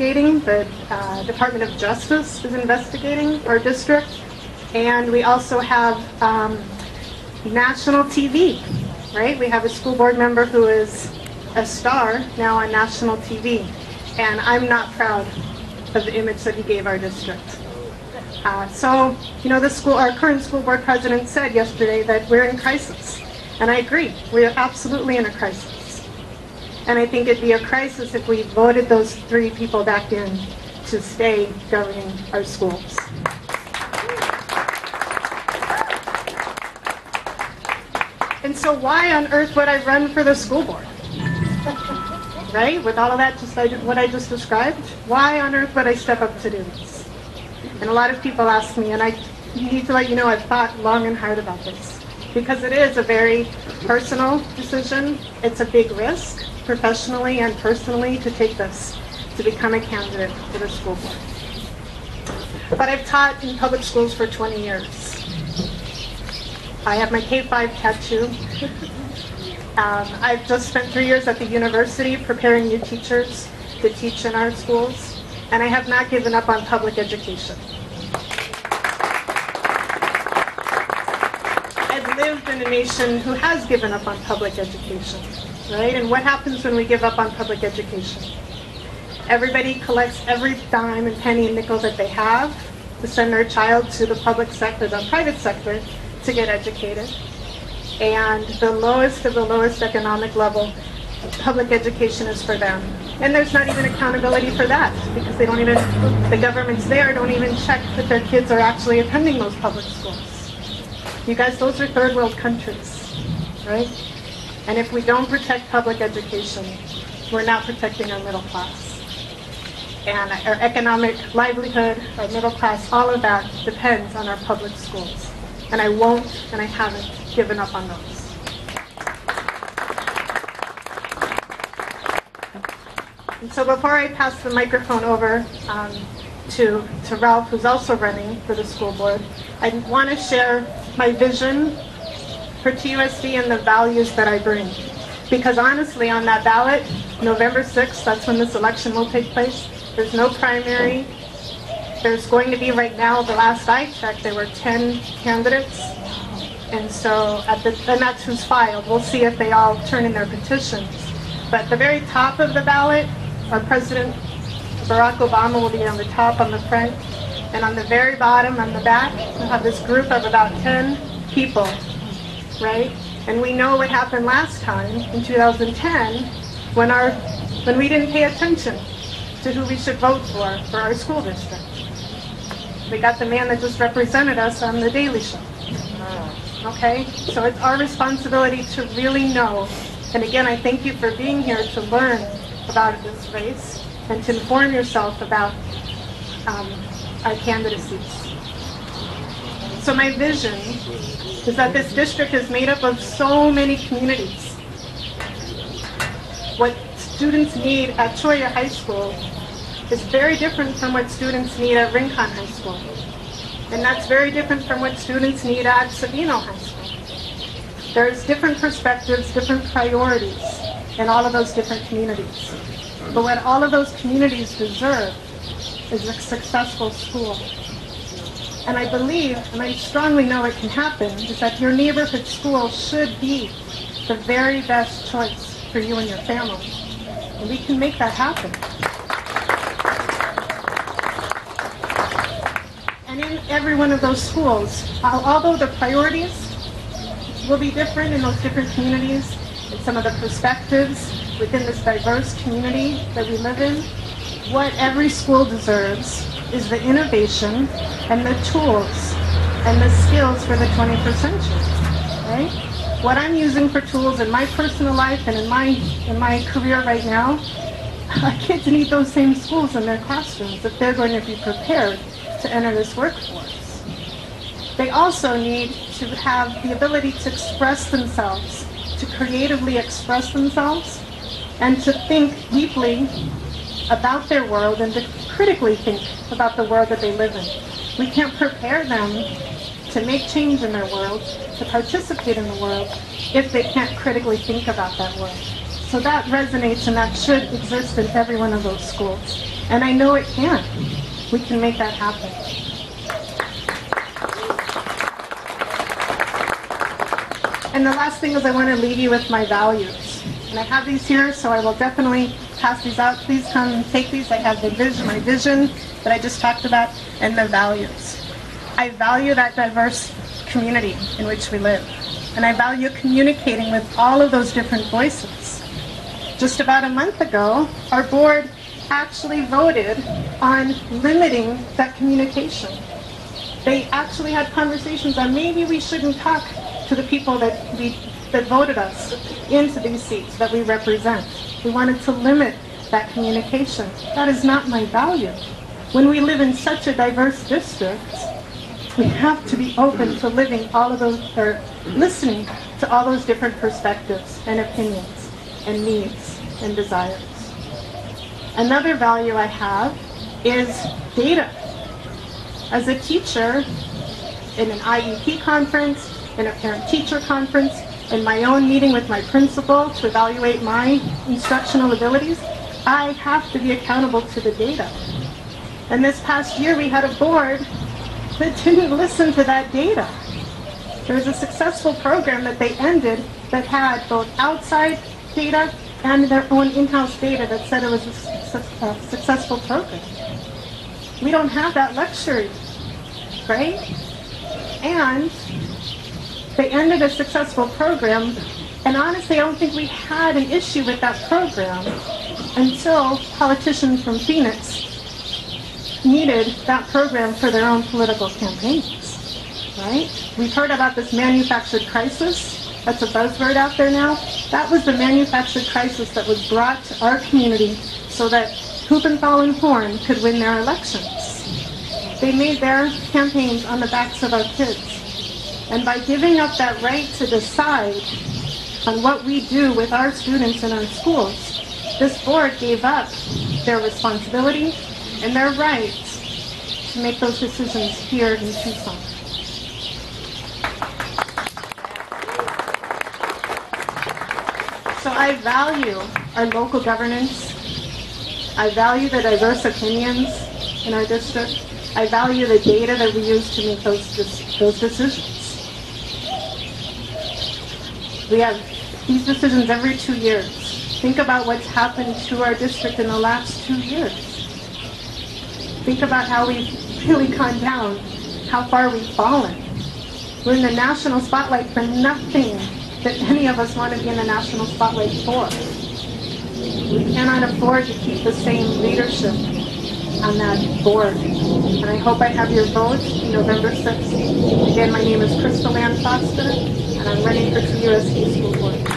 investigating. The uh, Department of Justice is investigating our district. And we also have um, national TV, right? We have a school board member who is a star now on national TV. And I'm not proud of the image that he gave our district. Uh, so, you know, the school, our current school board president said yesterday that we're in crisis. And I agree, we are absolutely in a crisis. And I think it'd be a crisis if we voted those three people back in to stay governing our schools. And so why on earth would I run for the school board? right? With all of that, just like what I just described, why on earth would I step up to do this? And a lot of people ask me, and I need to let you know I've thought long and hard about this because it is a very personal decision. It's a big risk, professionally and personally, to take this to become a candidate for the school board. But I've taught in public schools for 20 years. I have my K-5 tattoo. um, I've just spent three years at the university preparing new teachers to teach in our schools, and I have not given up on public education. I've lived in a nation who has given up on public education, right? And what happens when we give up on public education? Everybody collects every dime and penny and nickel that they have to send their child to the public sector, the private sector, to get educated. And the lowest of the lowest economic level, public education is for them. And there's not even accountability for that because they don't even, the governments there don't even check that their kids are actually attending those public schools. You guys, those are third world countries, right? And if we don't protect public education, we're not protecting our middle class. And our economic livelihood, our middle class, all of that depends on our public schools and I won't and I haven't given up on those. And so before I pass the microphone over um, to, to Ralph, who's also running for the school board, I want to share my vision for TUSD and the values that I bring. Because honestly, on that ballot, November 6th, that's when this election will take place, there's no primary, there's going to be right now, the last I checked, there were 10 candidates. And so, at the, and that's who's filed. We'll see if they all turn in their petitions. But the very top of the ballot, our President Barack Obama will be on the top, on the front. And on the very bottom, on the back, we'll have this group of about 10 people, right? And we know what happened last time in 2010 when, our, when we didn't pay attention to who we should vote for for our school district. We got the man that just represented us on the Daily Show. Okay? So it's our responsibility to really know. And again, I thank you for being here to learn about this race and to inform yourself about um, our candidacies. So my vision is that this district is made up of so many communities. What students need at Cholla High School is very different from what students need at Rincon High School. And that's very different from what students need at Sabino High School. There's different perspectives, different priorities in all of those different communities. But what all of those communities deserve is a successful school. And I believe, and I strongly know it can happen, is that your neighborhood school should be the very best choice for you and your family. And we can make that happen. And in every one of those schools, although the priorities will be different in those different communities, and some of the perspectives within this diverse community that we live in, what every school deserves is the innovation and the tools and the skills for the 21st century, right? What I'm using for tools in my personal life and in my, in my career right now, kids need those same schools in their classrooms if they're going to be prepared to enter this workforce. They also need to have the ability to express themselves, to creatively express themselves, and to think deeply about their world and to critically think about the world that they live in. We can't prepare them to make change in their world, to participate in the world, if they can't critically think about that world. So that resonates and that should exist in every one of those schools. And I know it can. We can make that happen. And the last thing is I want to leave you with my values. And I have these here, so I will definitely pass these out. Please come and take these. I have the vision, my vision that I just talked about, and the values. I value that diverse community in which we live. And I value communicating with all of those different voices. Just about a month ago, our board actually voted on limiting that communication. They actually had conversations on maybe we shouldn't talk to the people that we that voted us into these seats that we represent. We wanted to limit that communication. That is not my value. When we live in such a diverse district, we have to be open to living all of those, or listening to all those different perspectives and opinions and needs and desires. Another value I have is data. As a teacher, in an IEP conference, in a parent-teacher conference, in my own meeting with my principal to evaluate my instructional abilities, I have to be accountable to the data. And this past year, we had a board that didn't listen to that data. There was a successful program that they ended that had both outside data and their own in-house data that said it was a, su- a successful program. We don't have that luxury, right? And they ended a successful program, and honestly, I don't think we had an issue with that program until politicians from Phoenix needed that program for their own political campaigns, right? We've heard about this manufactured crisis. That's a buzzword out there now. That was the manufactured crisis that was brought to our community so that Huppenthal and Horne could win their elections. They made their campaigns on the backs of our kids. And by giving up that right to decide on what we do with our students in our schools, this board gave up their responsibility and their right to make those decisions here in Tucson. So I value our local governance. I value the diverse opinions in our district. I value the data that we use to make those, those decisions. We have these decisions every two years. Think about what's happened to our district in the last two years. Think about how we've really gone down, how far we've fallen. We're in the national spotlight for nothing that any of us want to be in the national spotlight for. We cannot afford to keep the same leadership on that board. And I hope I have your vote November 6th. Again, my name is Kristel Ann Foster, and I'm running for two TUSD School Board.